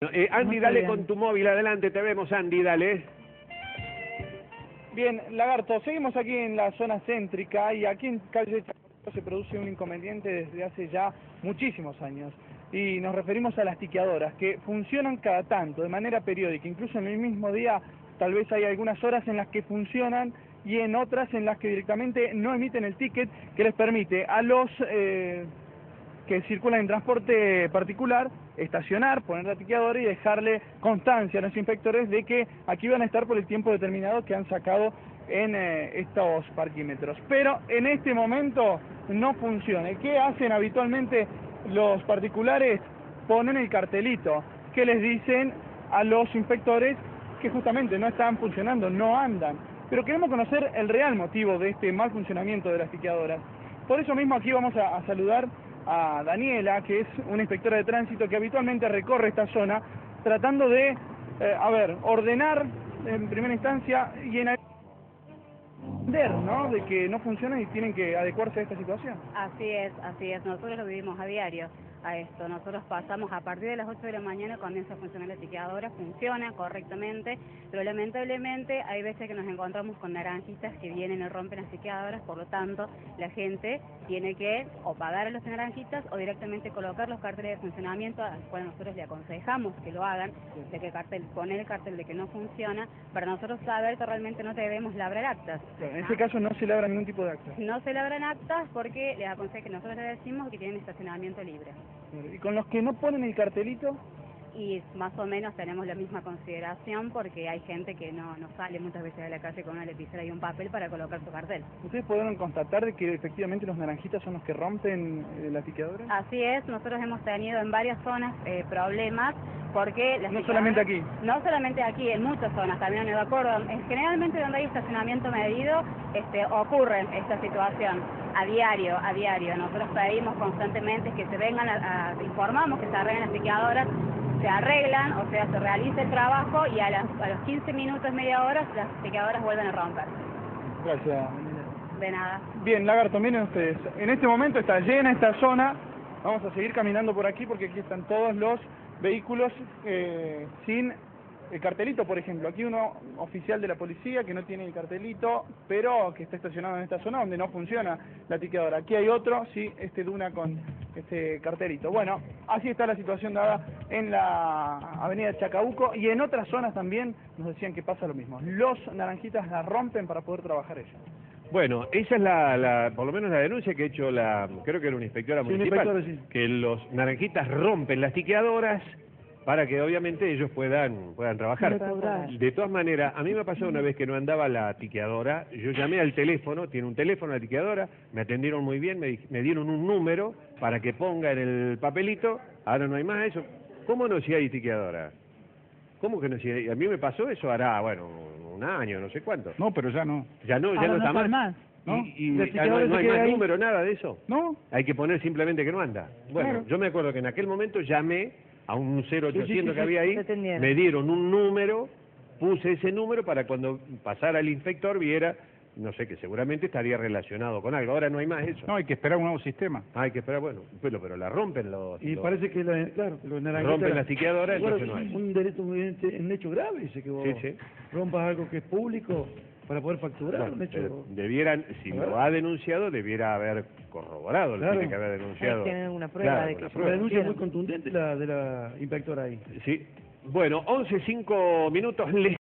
Eh, Andy, dale con tu móvil, adelante, te vemos, Andy, dale. Bien, Lagarto, seguimos aquí en la zona céntrica y aquí en calle se produce un inconveniente desde hace ya muchísimos años. Y nos referimos a las tiqueadoras, que funcionan cada tanto, de manera periódica, incluso en el mismo día, tal vez hay algunas horas en las que funcionan y en otras en las que directamente no emiten el ticket que les permite a los eh, que circulan en transporte particular, estacionar, poner la tiqueadora y dejarle constancia a los inspectores de que aquí van a estar por el tiempo determinado que han sacado en eh, estos parquímetros. Pero en este momento no funciona. ¿Y ¿Qué hacen habitualmente los particulares? Ponen el cartelito que les dicen a los inspectores que justamente no están funcionando, no andan. Pero queremos conocer el real motivo de este mal funcionamiento de las tiqueadoras. Por eso mismo aquí vamos a saludar a Daniela, que es una inspectora de tránsito que habitualmente recorre esta zona, tratando de, eh, a ver, ordenar en primera instancia y en ¿no? De que no funciona y tienen que adecuarse a esta situación. Así es, así es. Nosotros lo vivimos a diario a esto. Nosotros pasamos a partir de las 8 de la mañana comienza a funcionar la tiqueadora, funciona correctamente, pero lamentablemente hay veces que nos encontramos con naranjitas que vienen y rompen las tiqueadoras, por lo tanto la gente tiene que o pagar a los naranjitas o directamente colocar los carteles de funcionamiento, a los cuales nosotros le aconsejamos que lo hagan, de que el cartel, poner el cartel de que no funciona, para nosotros saber que realmente no debemos labrar actas. En este caso no se labra ningún tipo de acta. No se labran actas porque les aconsejo, nosotros les decimos que tienen estacionamiento libre. Y con los que no ponen el cartelito, Y más o menos tenemos la misma consideración porque hay gente que no, no sale muchas veces a la calle con una lapicera y un papel para colocar su cartel. ¿ustedes podrán constatar de que efectivamente los naranjitas son los que rompen eh, la tiqueadora? Así es, nosotros hemos tenido en varias zonas eh, problemas porque... las No solamente aquí. No solamente aquí, en muchas zonas, también en Nueva Córdoba. En- Generalmente donde hay estacionamiento medido este, ocurre esta situación a diario, a diario. Nosotros pedimos constantemente que se vengan, a, a- informamos que se arreglen las piqueadoras, se arreglan, o sea, se realiza el trabajo y a, las, a los 15 minutos, media hora, las piqueadoras vuelven a romper. Gracias. De nada. Bien, Lagarto, miren ustedes, en este momento está llena esta zona, vamos a seguir caminando por aquí porque aquí están todos los vehículos eh, sin el cartelito, por ejemplo, aquí uno oficial de la policía que no tiene el cartelito, pero que está estacionado en esta zona donde no funciona la tiqueadora. Aquí hay otro, sí, este Duna con este cartelito. Bueno, así está la situación dada en la avenida Chacabuco y en otras zonas también nos decían que pasa lo mismo. Los naranjitas la rompen para poder trabajar ellos. Bueno, esa es la, la, por lo menos la denuncia que ha hecho la, creo que era una inspectora Sí, municipal, inspectora, sí. que los naranjitas rompen las tiqueadoras para que obviamente ellos puedan, puedan trabajar. De todas maneras, a mí me ha pasado una vez que no andaba la tiqueadora, yo llamé al teléfono, tiene un teléfono la tiqueadora, me atendieron muy bien, me, di- me dieron un número para que ponga en el papelito, ahora no hay más eso. ¿Cómo no si hay tiqueadora? ¿Cómo que no si hay? A mí me pasó eso hará, bueno, un año, no sé cuánto. No, pero ya no. Ya no, ya Ahora no no está está más. más, ¿no? Y, ah, no, no hay más ahí. número, nada de eso. ¿No? Hay que poner simplemente que no anda. Bueno, Claro. yo me acuerdo que en aquel momento llamé a un 0800 Sí, sí, sí, que había ahí, me dieron un número, puse ese número para cuando pasara el inspector viera, no sé, que seguramente estaría relacionado con algo. Ahora no hay más eso. No, hay que esperar un nuevo sistema. Ah, hay que esperar, bueno, pero, pero la rompen los... Y los- parece que, la, claro, los. Rompen las tiqueadoras, entonces no hay. Un delito, un, hecho- un hecho grave, dice que vos Sí, sí. rompas algo que es público para poder facturar, hecho... debieran, si lo ha denunciado, debiera haber corroborado, lo Claro. tiene que haber denunciado. Tener una prueba de que- una prueba. denuncia muy contundente la de la inspectora ahí. Sí. Bueno, 11, 5 minutos. Les